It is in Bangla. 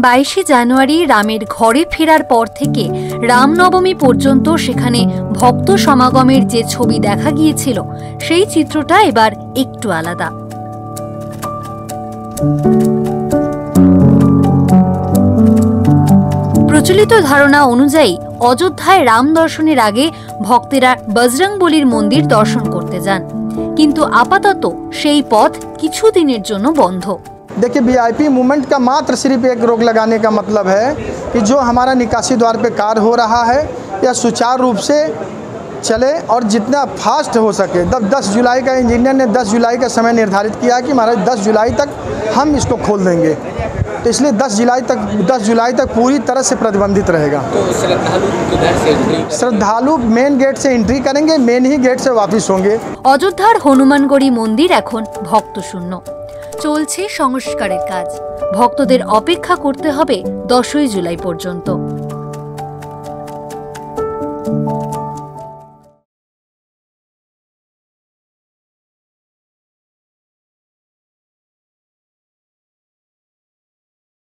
বাইশে জানুয়ারি রামের ঘরে ফেরার পর থেকে রামনবমী পর্যন্ত সেখানে ভক্ত সমাগমের যে ছবি দেখা গিয়েছিল, সেই চিত্রটা এবার একটু আলাদা। প্রচলিত ধারণা অনুযায়ী অযোধ্যায় রাম দর্শনের আগে ভক্তেরা বজরংবলির মন্দির দর্শন করতে যান। কিন্তু আপাতত সেই পথ কিছুদিনের জন্য বন্ধ। देखिए वीआईपी मूवमेंट का मात्र सिर्फ़ एक रोक लगाने का मतलब है कि जो हमारा निकासी द्वार पे कार्य हो रहा है, या सुचारू रूप से चले और जितना फास्ट हो सके। तब 10 जुलाई का इंजीनियर ने 10 जुलाई का समय निर्धारित किया कि महाराज 10 जुलाई तक हम इसको खोल देंगे। तो इसलिए 10 जुलाई तक 10 जुलाई तक पूरी तरह से प्रतिबंधित रहेगा तो श्रद्धालु किधर से एंट्री करें? श्रद्धालु मेन गेट से एंट्री करेंगे मेन ही गेट से वापस होंगे অযোধ্যার হনুমানগড়ি মন্দির এখন ভক্তশূন্য চলছে সংস্কারের কাজ ভক্তদের অপেক্ষা করতে হবে দশই জুলাই পর্যন্ত